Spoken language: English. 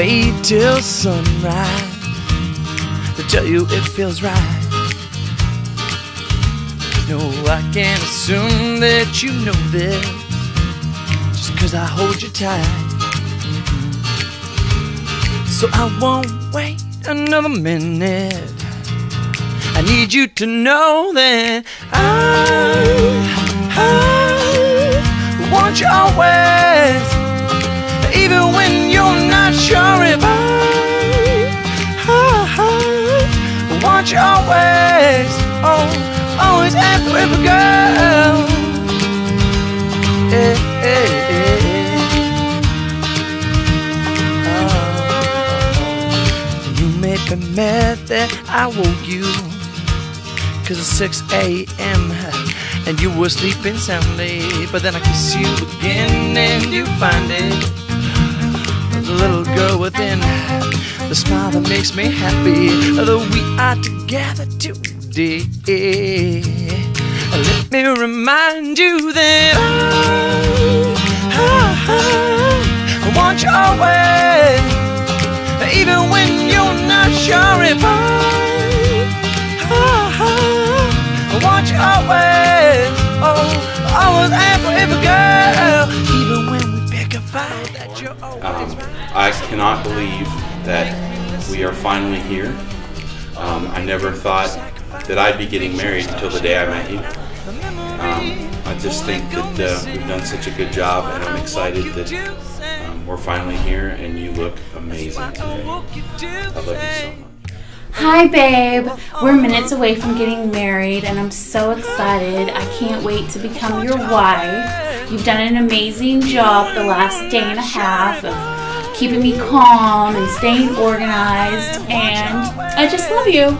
wait till sunrise to tell you it feels right. No, I can't assume that you know this just cause I hold you tight. So I won't wait another minute. I need you to know that I, I want you always, even when you're not sure and forever, girl. Hey, hey, hey. Oh. You made me mad that I woke you Cause it's 6 a.m. and you were sleeping soundly But then I kiss you again and you find it The little girl within The smile that makes me happy That we are together today Let me remind you that I, I, I want you always Even when you're not sure if I I want you always, oh, always and forever, girl. Even when we pick a fight, that you're always Um, right. I cannot believe that we are finally here. Um, I never thought that I'd be getting married until the day I met you. Um, I just think that uh, we've done such a good job, and I'm excited that um, we're finally here, and you look amazing today. I love you so much. Hi, babe. We're minutes away from getting married, and I'm so excited. I can't wait to become your wife. You've done an amazing job the last day and a half keeping me calm and staying organized, and I just love you.